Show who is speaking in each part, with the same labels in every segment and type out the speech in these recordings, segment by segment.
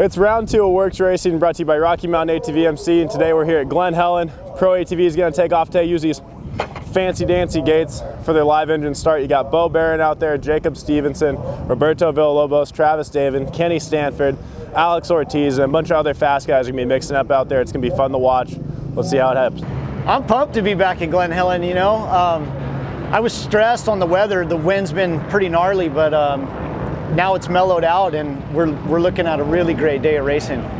Speaker 1: It's round two of WORCS Racing brought to you by Rocky Mountain ATVMC and today we're here at Glen Helen. Pro ATV is going to take off today, use these fancy dancy gates for their live engine start. You got Bo Barron out there, Jacob Stevenson, Roberto Villalobos, Travis Davin, Kenny Stanford, Alex Ortiz, and a bunch of other fast guys are going to be mixing up out there. It's going to be fun to watch. Let's see how it happens.
Speaker 2: I'm pumped to be back in Glen Helen, you know. Um, I was stressed on the weather. The wind's been pretty gnarly, but um, now it's mellowed out and we're, we're looking at a really great day of racing.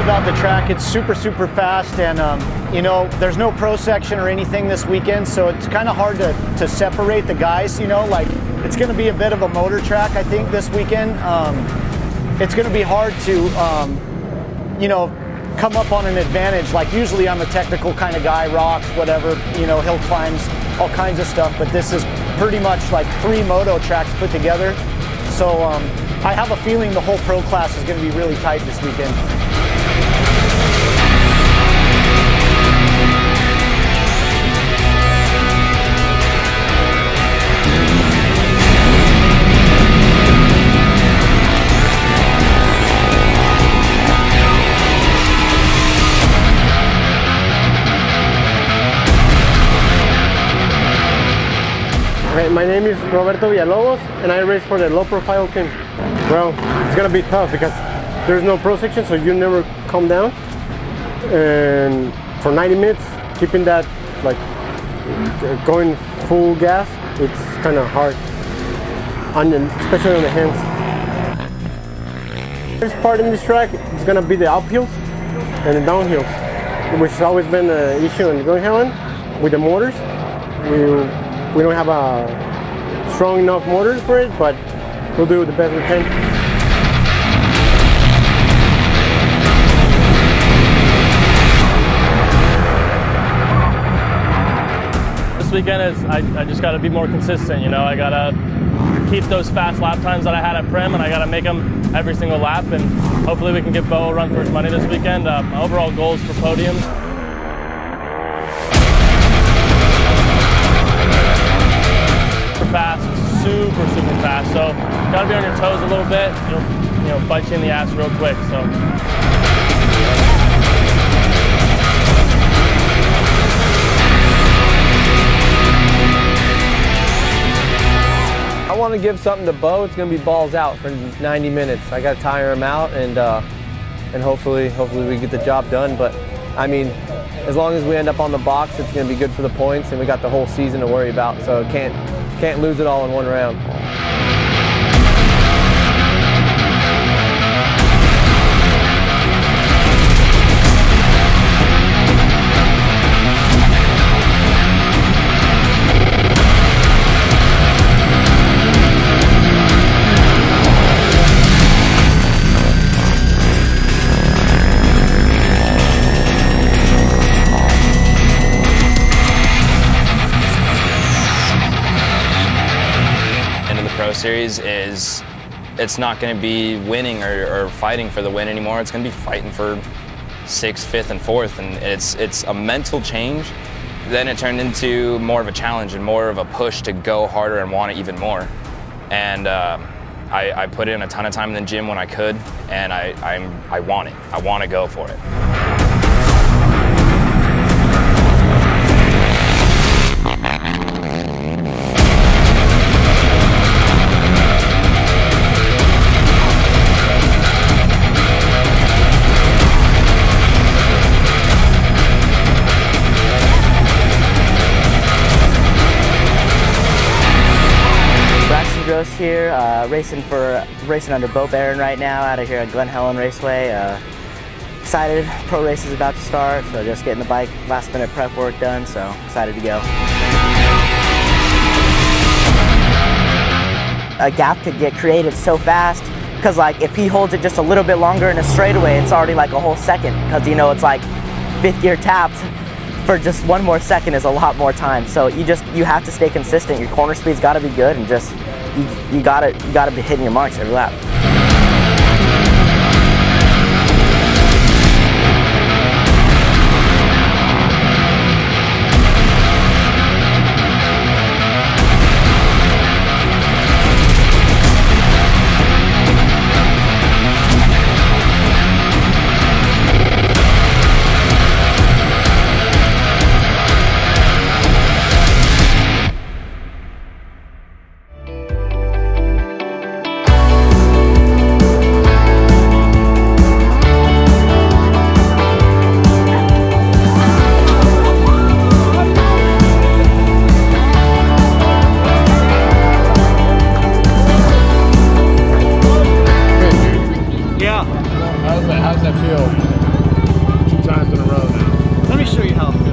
Speaker 2: About the track. It's super, super fast, and um, you know, there's no pro section or anything this weekend, so it's kind of hard to, to separate the guys. You know, like it's going to be a bit of a motor track, I think, this weekend. Um, it's going to be hard to, um, you know, come up on an advantage. Like usually, I'm a technical kind of guy, rocks, whatever, you know, hill climbs, all kinds of stuff. But this is pretty much like three moto tracks put together. So um, I have a feeling the whole pro class is going to be really tight this weekend.
Speaker 3: My name is Roberto Villalobos and I race for the low profile team. Well, it's gonna be tough because there's no pro section so you never come down and for 90 minutes keeping that like going full gas it's kind of hard on the, especially on the hands. First part in this track is gonna be the uphills and the downhills which has always been an issue in Glen Helen with the motors. We we don't have a strong enough motor for it, but we'll do the best we can.
Speaker 4: This weekend is, I, I just got to be more consistent, you know, I got to keep those fast lap times that I had at Primm and I got to make them every single lap and hopefully we can give Bo a run for his money this weekend. My overall goals for podiums fast. So gotta be on your toes a little bit. It'll, you know, bite you in the ass real quick. So.
Speaker 5: I want to give something to Bo. It's going to be balls out for 90 minutes. I got to tire him out, and uh, and hopefully, hopefully we get the job done. But I mean, as long as we end up on the box, it's going to be good for the points, and we got the whole season to worry about. So can't can't lose it all in one round.
Speaker 6: Series is it's not going to be winning or, or, fighting for the win anymore. It's going to be fighting for sixth, fifth, and fourth, and it's it's a mental change. Then it turned into more of a challenge and more of a push to go harder and want it even more. And uh, I, I, put in a ton of time in the gym when I could, and I I'm, I want it. I want to go for it.
Speaker 7: Here, uh, racing for racing under Bo Barron right now out of here at Glen Helen Raceway. Uh, excited, pro race is about to start, so just getting the bike last minute prep work done, so excited to go. A gap could get created so fast because like if he holds it just a little bit longer in a straightaway, it's already like a whole second because you know it's like fifth gear tapped for just one more second is a lot more time. So you just you have to stay consistent. Your corner speed's got to be good and just you, you got to you got to be hitting your marks every lap. help.